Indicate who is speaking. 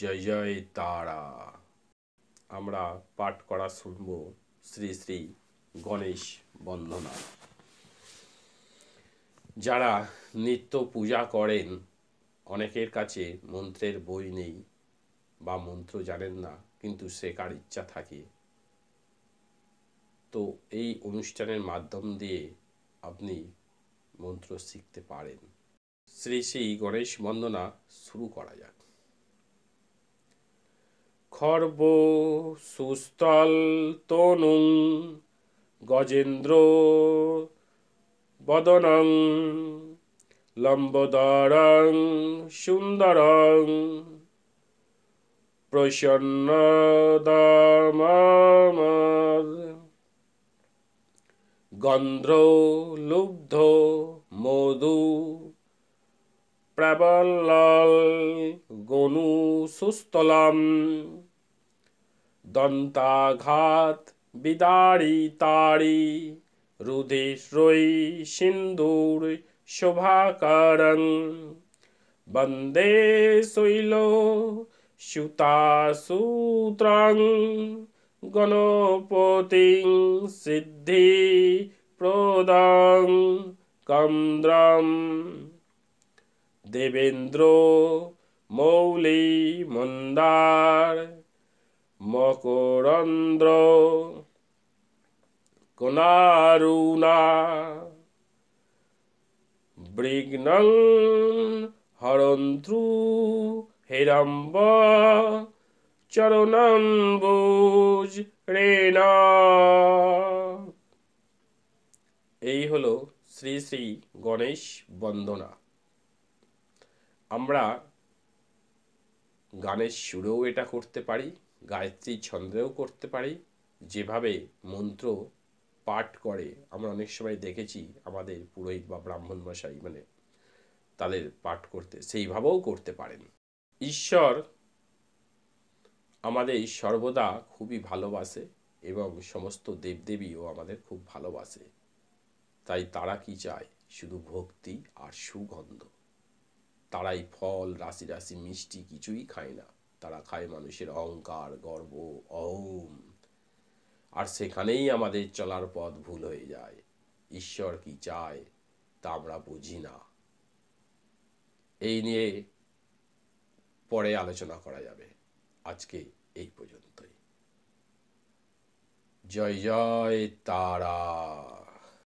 Speaker 1: জয় জয় তারা। আমরা পাঠ করা শুনব শ্রী শ্রী গণেশ বন্দনা যারা নিত্য পূজা করেন, অনেকের কাছে মন্ত্রের বই নেই বা মন্ত্র জানেন না, কিন্তু শেখার ইচ্ছা থাকে। তো এই অনুষ্ঠানের মাধ্যম দিয়ে আপনি মন্ত্র শিখতে পারেন। শ্রী শ্রী গণেশ বন্দনা, শুরু করা যাক। খর্ব সুস্থল তনুং গজেন্দ্র বদনং লম্বদরং সুন্দরং প্রসন্নদমামদ গন্ধ্র লুব্ধ মধু প্রবল্লল গনু সুস্থলম দন্তাঘাত বিদারি তারি রুধিশ্রৈ সিন্দুর শোভাকরং বন্দে শৈল সুতাসূত্রং গণপতিং সিদ্ধি প্রদং কন্দ্রম। দেবেন্দ্র মৌলি মন্দার মকরন্দ্র কোনারুণা বৃগ্নং হরন্ত্রু হেরম্ব চরণম্বুজ রেণা এই হলো শ্রী শ্রী গণেশ বন্দনা। আমরা গানের সুরেও এটা করতে পারি, গায়ত্রী ছন্দেও করতে পারি। যেভাবে মন্ত্র পাঠ করে, আমরা অনেক সময় দেখেছি আমাদের পুরোহিত বা ব্রাহ্মণ মশাই মানে তাদের পাঠ করতে, সেইভাবেও করতে পারেন। ঈশ্বর আমাদের সর্বদা খুবই ভালোবাসে এবং সমস্ত দেবদেবীও আমাদের খুব ভালোবাসে। তাই তারা কি চায়? শুধু ভক্তি আর সুগন্ধ। তারাই ফল, রাশি রাশি মিষ্টি, কিছুই খায় না। তারা খায় মানুষের অহংকার, গর্ব, অহম। আর সেখানেই আমাদের চলার পথ ভুল হয়ে যায়। ঈশ্বর কি চায় তা আমরা বুঝি না। এই নিয়ে পরে আলোচনা করা যাবে। আজকে এই পর্যন্তই। জয় জয়, তারা।